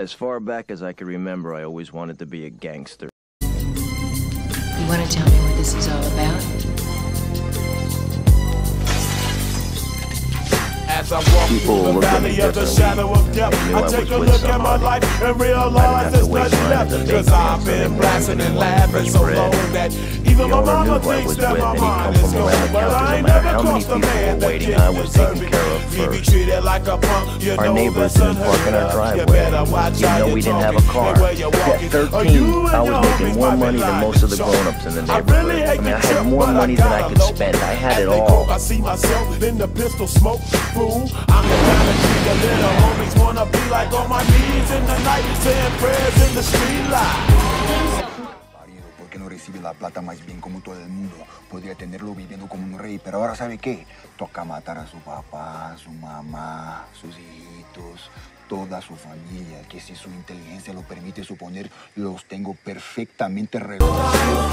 As far back as I can remember, I always wanted to be a gangster. You want to tell me what this is all about? I walk People through the look at me valley of the shadow of death, I I take a look at my life and realize there's nothing left. Cause I've been blasting and laughing so long that even The my mama thinks that my he mind is gone. the But. I ain't never crossed a man that waiting, didn't I was deserve taken it. care of Me be treated like a punk, you Our know neighbors that's didn't park in our driveway. You better watch Even though we didn't have a car. At 13, I was making more money than most of the grown-ups in the neighborhood. I mean, I had more money than I could spend. I had it all. I see myself in the pistol smoke. Fool, I'm the kind of little homies wanna be like on my knees in the night, saying prayers in the ¿por no recibe la plata más bien como todo el mundo? Podría tenerlo viviendo como un rey, pero ahora ¿sabe qué? Toca matar a su papá, su mamá, sus hijitos, toda su familia, que si su inteligencia lo permite suponer, los tengo perfectamente reconocidos,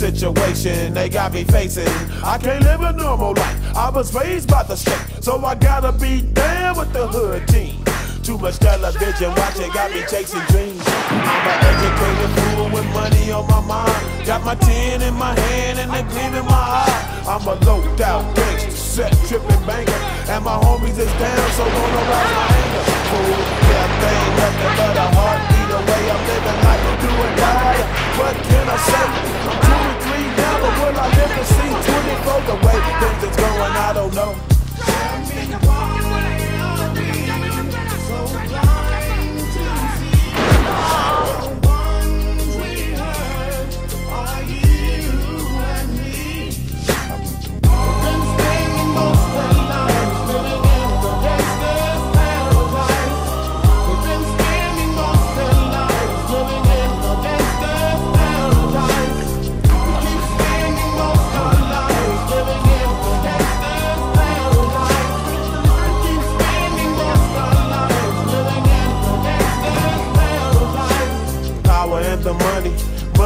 situation they got me facing. I can't live a normal life. I was raised by the state, so I gotta be down with the hood team. Too much television watching got me chasing dreams. I'm an educated fool with money on my mind. Got my tin in my hand and a gleam in my eye. I'm a low out gangster, set tripping banker, and my homies is down, so don't arouse my anger. Fool, yeah,